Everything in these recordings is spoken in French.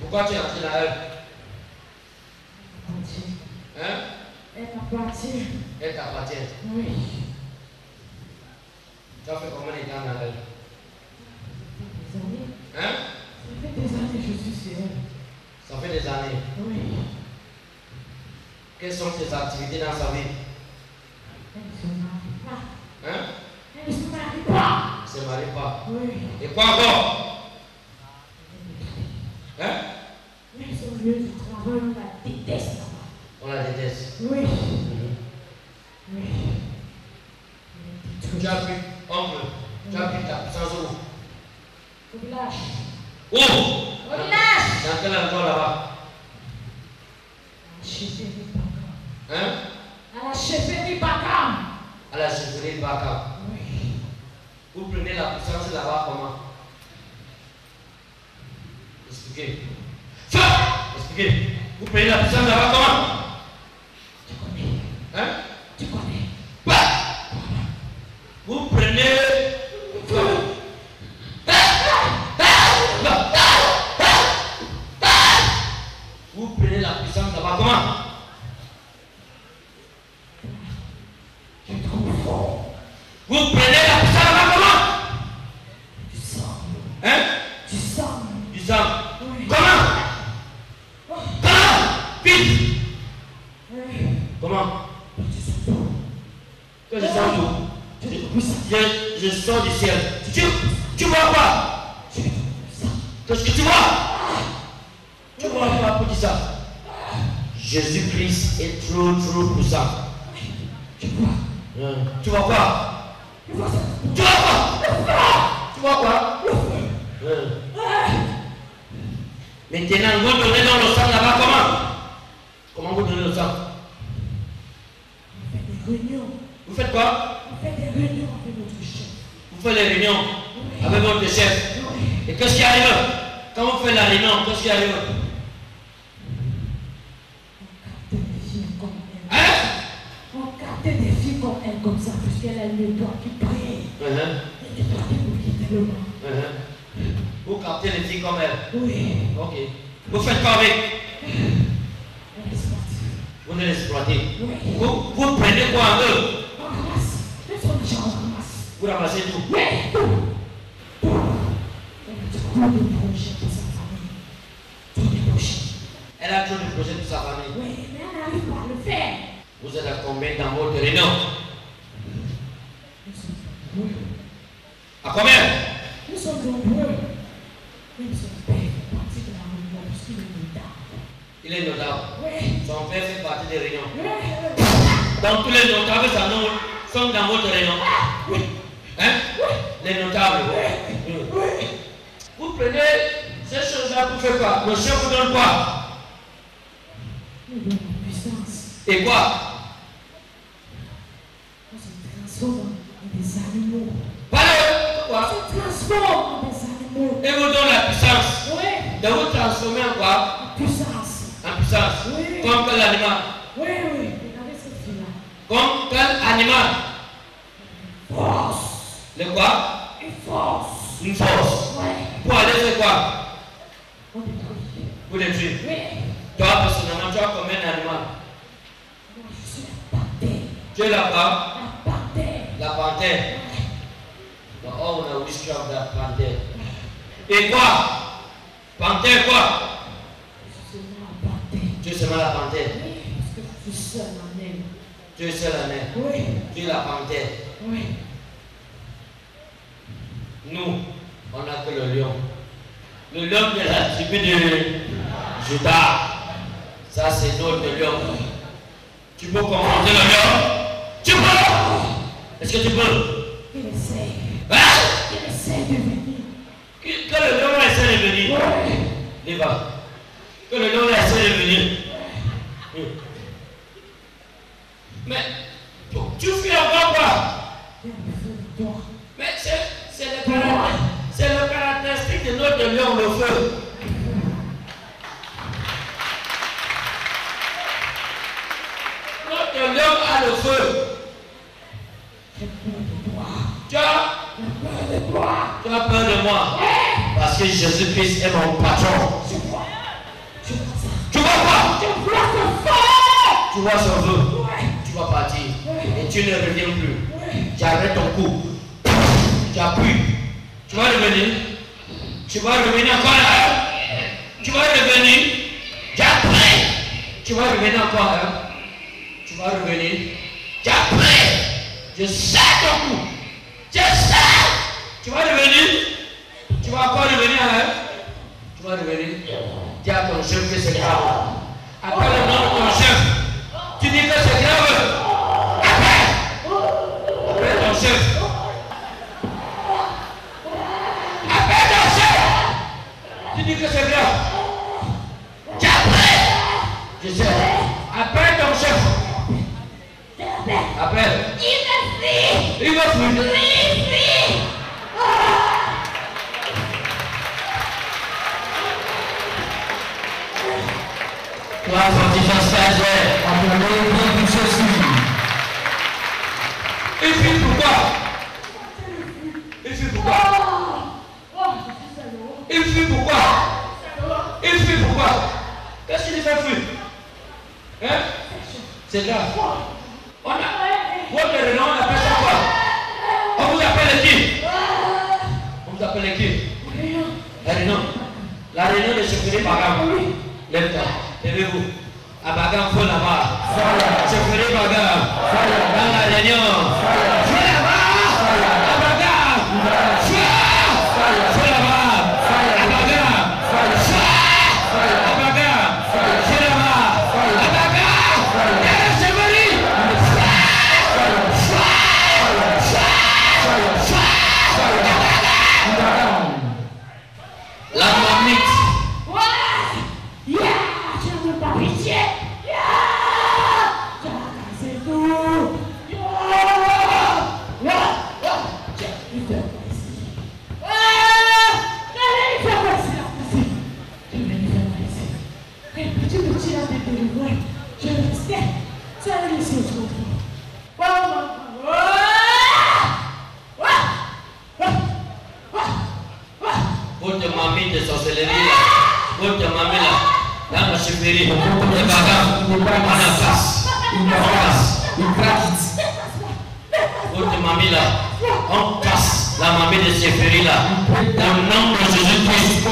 Pourquoi tu es entré là elle Appartient. Hein? Elle m'appartient. Elle t'appartient. Oui. Tu as fait combien de temps dans elle Des années. Hein? Ça fait des années que je suis sur elle. Ça fait des années. Oui. Quelles sont tes activités dans sa vie? Elle ne se marie pas. Hein? Elle ne se marie pas. Elle ne se marie pas. Oui. Et quoi encore Hein Mais son on la déteste. On la déteste. Oui. Mhm. Oui. Tu as pris, oncle, tu as pris ta puissance où Au village. Où Au village. Dans quel endroit là-bas? À la chefferie Bakam. Hein? À la chefferie Bakam. À la chefferie Baka. Oui. Vous prenez la puissance là-bas comment? Expliquez. Ça Expliquez. Vous prenez la puissance là-bas comment Tu Comment. Que je sens tout. Je, je sors du ciel. Tu, tu vois quoi. Qu'est-ce que tu vois Tu vois quoi petit ça Jésus-Christ est trop trop puissant. Tu vois. Hein. Tu vois quoi Tu vois ça. Tu vois quoi Tu vois quoi. Maintenant, vous donnez dans le sang là-bas comment Comment vous donnez le sang réunions. Vous faites quoi? On fait des réunions avec notre chef. Vous faites les réunions avec votre chef. Oui. Et qu'est-ce qui arrive? Quand vous faites la réunion, qu'est-ce qui arrive? Des comme elle. On capte des filles comme elle, comme ça, puisqu'elle a le doigt qui brille. Hein Et le doigt qui brille tellement. Hein Vous captez les filles comme elle? Oui. Ok. Vous faites quoi avec? Elle est. Vous les exploitez. Oui. Vous, vous prenez quoi en eux? Vous ramassez tout. Oui. Elle a trop de projets pour sa famille. Oui, mais elle n'arrive pas à le faire. Vous êtes à combien dans votre réunion? À combien Nous sommes nombreux. Même son père fait partie de la réunion parce qu'il est notable. Il est notable. Oui. Son père fait partie des réunions. Donc tous les notables sont dans, sont dans votre réunion. Hein? Les notables. Vous prenez ces choses-là pour faire quoi? Le chef vous donne quoi? Puissance. Et quoi? On se transforme en des animaux. Parlez On quoi se transforme en des animaux. Et vous donne la puissance. Oui. De vous transformer quoi Oui. Comme quel animal Oui, oui. Regardez cette fille-là. Comme quel animal Force. Le quoi? Une force. Une force. Oui. Pour aller faire quoi? Détruit. Vous les tuez. Oui. Toi, personnellement, tu as combien d'animaux Moi, je suis la panthère. Tu es là-bas, La panthère. la panthère. The owner wish of that panthère. Et quoi? Panthère quoi Je suis la panthère. Tu es seulement la panthère. Oui, parce que seule en elle. Tu es seul en elle. Oui. Tu es la panthère. Oui. Nous, on n'a que le lion. Le lion de la tribu de Judas. Ça, c'est notre lion. Tu peux confronter le lion Tu peux Est-ce que tu peux? Il essaie. Hein? Il essaie de venir. Que que le lion essaie de venir. Oui. Il va. Que le lion essaie de venir. Hmm. Mais tu, tu fais encore quoi? Mais c'est c'est le, caractère- c'est le caractéristique de notre lion, le feu. Notre lion a le feu. Tu as. Tu as peur de moi Parce que Jésus-Christ est mon patron. Tu vois quoi? Je vois ce feu. Tu ne reviens plus. Ouais. J'arrête ton coup. Tu appuies. Tu vas revenir. Tu vas revenir encore là. Tu vas revenir. J'appuie. Tu vas revenir encore là. Tu vas revenir. J'appuie. Je serre ton cou. Je serre. Tu vas revenir. Tu vas encore revenir hein. Tu vas revenir. Dis à ton chef que c'est grave. Appelle le nom de ton chef. Tu dis que c'est grave. Chef. Appelle ton chef. Tu dis que c'est. Je sais. Appelle ton chef. Appelle. Il va fuir. Bien. Il pourquoi Il fuit pourquoi Il fuit pourquoi? Il fuit pourquoi? Qu'est-ce qu'il fait? Fuir Hein? C'est grave. On a... Votre renom, on appelle ça quoi? On vous appelle qui? On vous appelle qui? La réunion. La réunion de chefferie Bagam. Lève-toi. Levez-vous. À Bagam, faut là-bas. Chefferie Bagam. Dans la réunion. Fais là-bas. À Bagam. Me casse. casse. Il craque it. Votre mamie là, on casse la mamie de chefferie là, dans le nom de Jésus-Christ.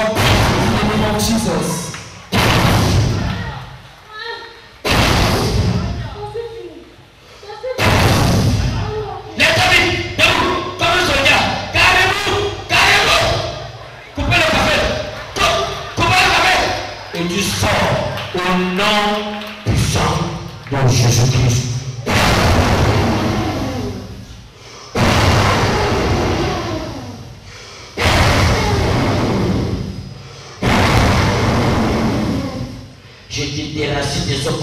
This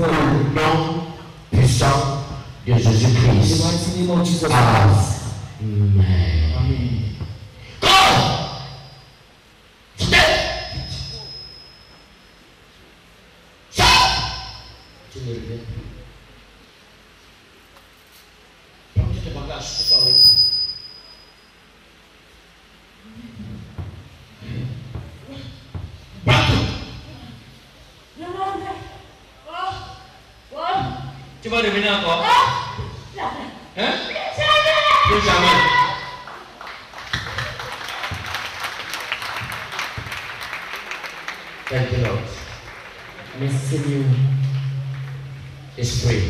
Au body. nom puissant de In the Jésus-Christ. mighty name of Jesus Christ. Amen. Amen. Corps Step Sors Tu ne reviens plus. Tu vas revenir encore Hein Plus jamais. Thank you, Lord. Merci Seigneur. Esprit.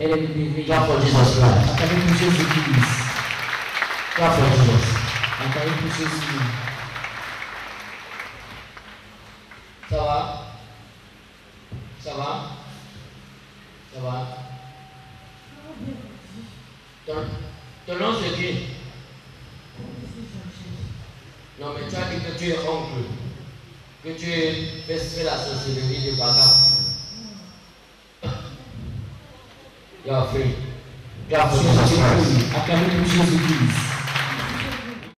Elle est libérée. Clap for Jesus Christ? Acclamez pour Jésus-Christ. Clap for Jesus. Acclamez pour Jésus. Ça va Ça va Ça va ton, nom c'est qui Non, mais tu as dit que tu es oncle. Que tu es- fais, la sorcellerie de Baga. You are free. Clap for Jesus Christ. Acclamez pour Jésus-Christ.